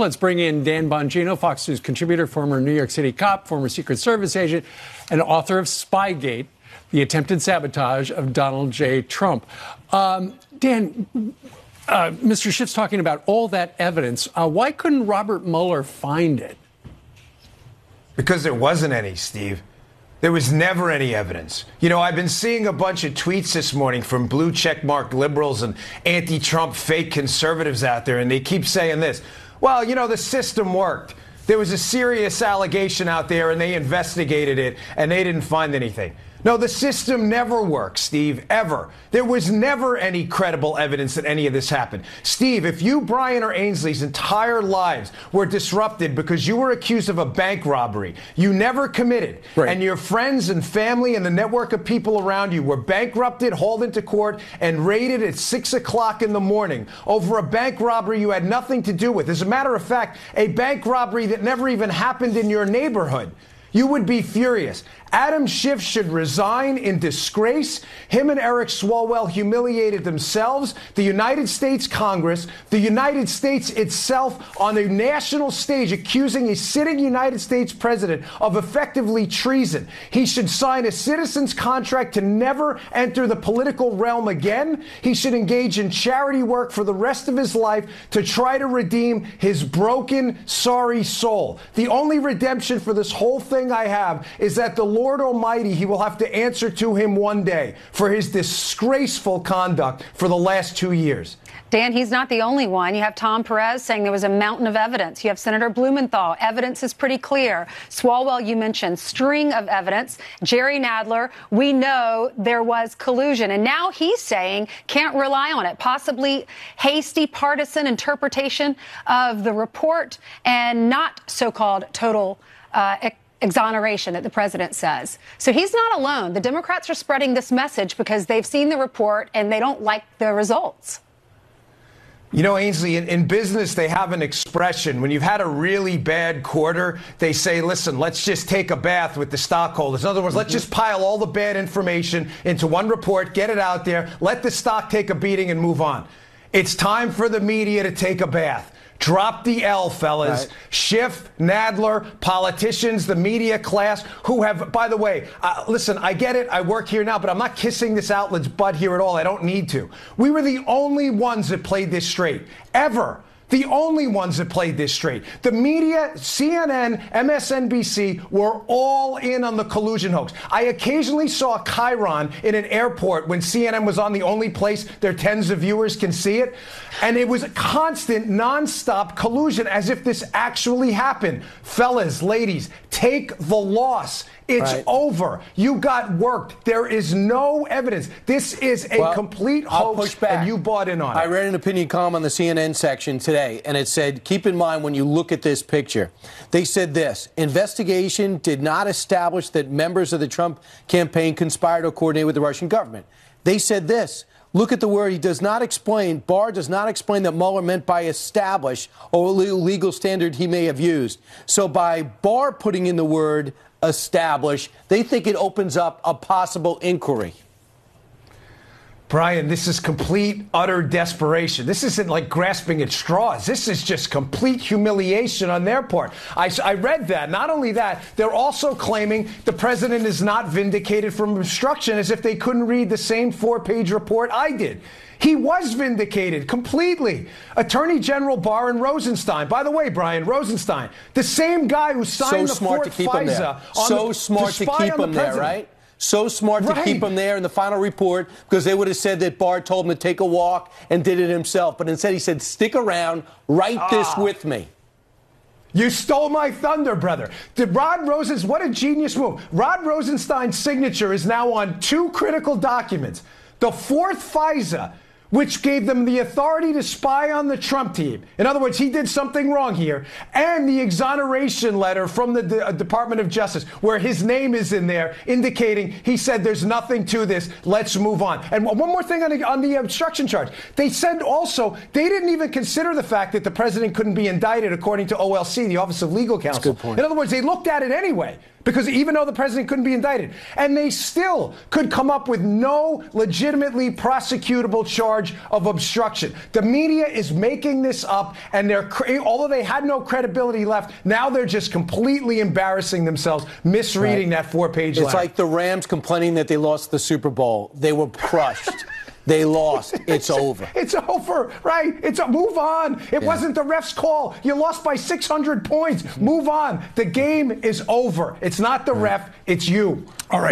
Let's bring in Dan Bongino, Fox News contributor, former New York City cop, former Secret Service agent, and author of Spygate, the attempted sabotage of Donald J. Trump. Um, Dan, uh, Mr. Schiff's talking about all that evidence. Uh, why couldn't Robert Mueller find it? Because there wasn't any, Steve. There was never any evidence. You know, I've been seeing a bunch of tweets this morning from blue checkmark liberals and anti Trump fake conservatives out there, and they keep saying this well, you know, the system worked. There was a serious allegation out there and they investigated it and they didn't find anything. No, the system never works, Steve, ever. There was never any credible evidence that any of this happened. Steve, if you, Brian, or Ainsley's entire lives were disrupted because you were accused of a bank robbery you never committed, right. and your friends and family and the network of people around you were bankrupted, hauled into court, and raided at 6 o'clock in the morning over a bank robbery you had nothing to do with. As a matter of fact, a bank robbery that never even happened in your neighborhood. You would be furious. Adam Schiff should resign in disgrace. Him and Eric Swalwell humiliated themselves, the United States Congress, the United States itself on a national stage, accusing a sitting United States president of effectively treason. He should sign a citizen's contract to never enter the political realm again. He should engage in charity work for the rest of his life to try to redeem his broken, sorry soul. The only redemption for this whole thing I have is that the Lord Almighty, he will have to answer to him one day for his disgraceful conduct for the last two years. Dan, he's not the only one. You have Tom Perez saying there was a mountain of evidence. You have Senator Blumenthal. Evidence is pretty clear. Swalwell, you mentioned, string of evidence. Jerry Nadler, we know there was collusion. And now he's saying can't rely on it. Possibly hasty partisan interpretation of the report and not so called total uh, exoneration that the president says. So he's not alone. The Democrats are spreading this message because they've seen the report and they don't like the results. You know, Ainsley, in, in, business, they have an expression. When you've had a really bad quarter, they say, listen, let's just take a bath with the stockholders. In other words, mm-hmm. let's just pile all the bad information into one report, get it out there, let the stock take a beating and move on. It's time for the media to take a bath. Drop the L, fellas. Right. Schiff, Nadler, politicians, the media class, who have, by the way, uh, listen, I get it. I work here now, but I'm not kissing this outlet's butt here at all. I don't need to. We were the only ones that played this straight, ever the only ones that played this straight. The media, CNN, MSNBC, were all in on the collusion hoax. I occasionally saw Chyron in an airport when CNN was on the only place their tens of viewers can see it. And it was a constant, nonstop collusion as if this actually happened. Fellas, ladies, take the loss. It's right. over. You got worked. There is no evidence. This is a well, complete hoax, and you bought in on it. I read an opinion column on the CNN section today, and it said, keep in mind when you look at this picture, they said this investigation did not establish that members of the Trump campaign conspired or coordinated with the Russian government. They said this. Look at the word. He does not explain, Barr does not explain that Mueller meant by establish or legal standard he may have used. So by Barr putting in the word establish, they think it opens up a possible inquiry. Brian, this is complete, utter desperation. This isn't like grasping at straws. This is just complete humiliation on their part. I, I, read that. Not only that, they're also claiming the president is not vindicated from obstruction as if they couldn't read the same four page report I did. He was vindicated completely. Attorney General Barr and Rosenstein. By the way, Brian Rosenstein, the same guy who signed so the smart to keep FISA him there. So the, smart to, to keep him the there, right? So smart right. to keep him there in the final report because they would have said that Barr told him to take a walk and did it himself. But instead, he said, stick around, write ah. this with me. You stole my thunder, brother. Did Rod Rosenstein, what a genius move. Rod Rosenstein's signature is now on two critical documents. The fourth FISA, which gave them the authority to spy on the Trump team. In other words, he did something wrong here. And the exoneration letter from the D- uh, Department of Justice, where his name is in there, indicating he said there's nothing to this. Let's move on. And one more thing on the, on the obstruction charge. They said also they didn't even consider the fact that the president couldn't be indicted according to OLC, the Office of Legal Counsel. Point. In other words, they looked at it anyway. Because even though the president couldn't be indicted, and they still could come up with no legitimately prosecutable charge of obstruction. The media is making this up, and they're although they had no credibility left, now they're just completely embarrassing themselves, misreading right. that four-page. It's letter. like the Rams complaining that they lost the Super Bowl. They were crushed. They lost. It's, it's over. It's over, right? It's a move on. It yeah. wasn't the ref's call. You lost by 600 points. Move on. The game is over. It's not the ref. It's you. All right.